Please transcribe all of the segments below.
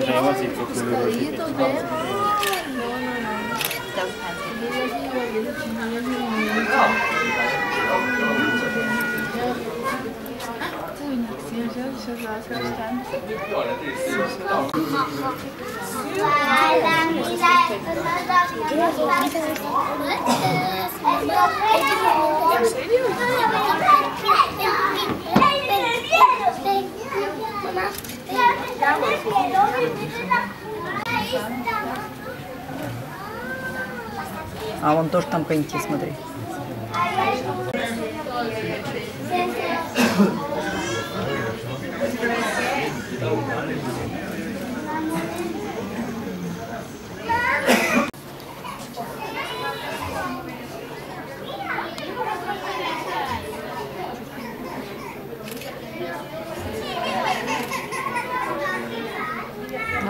Cos'è la não não não scritto? Vero? No. А вон тоже там коньки, смотри.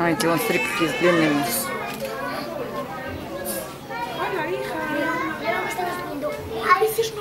А, эти вон стрипки с длинными. Она, Иха. А что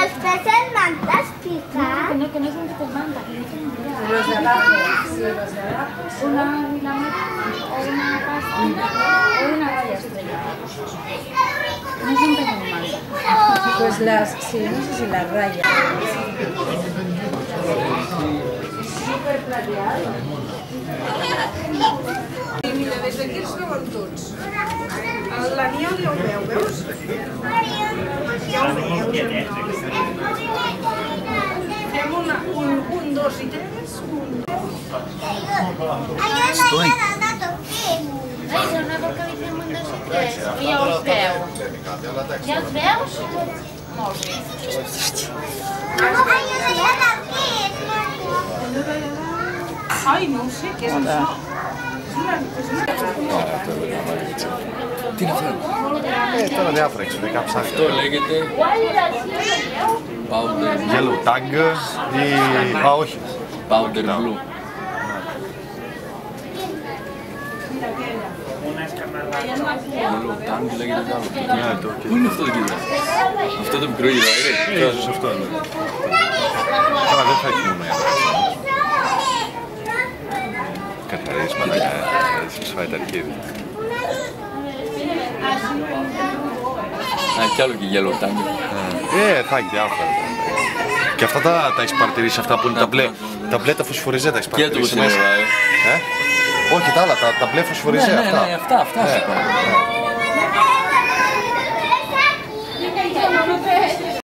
Las peces mantas Que No, que no, son peces Los Los Una una pasta o una raya estrellada. No son Pues las, sí, no sé si las rayas. Súper plateado. des d'aquí els veuen tots. La Nia ja ho veu, veus? Ja ho veieu, veus, Fem una, un, un, dos i tres, un, dos. Estoy. Ai, dona, vol que li fem un, dos i tres. Ja els veu. Ja els veus? Molt bé. Ai, no ho sé què és això. Τι είναι αυτό. Ε, τώρα διάφορα εξωτικά Αυτό λέγεται. Powder. Yellow tag ή. Α, όχι. Powder blue. Ναι, Πού είναι αυτό το κύριο. Αυτό το μικρό κύριο, ε, ε, αυτό Καλά, ναι. δεν θα ναι. ξέρεις, μαλακά, έχεις φάει τα αρχίδια. Α, κι άλλο και γέλο τάγκο. Ε, θα έχει διάφορα. Και αυτά τα, τα έχεις παρατηρήσει, αυτά που είναι τα μπλε, τα μπλε τα φωσφοριζέ τα έχεις παρατηρήσει μέσα. Και Ε? Όχι, τα άλλα, τα, τα μπλε φωσφοριζέ, αυτά. Ναι, ναι, αυτά, ναι, αυτά. Ναι,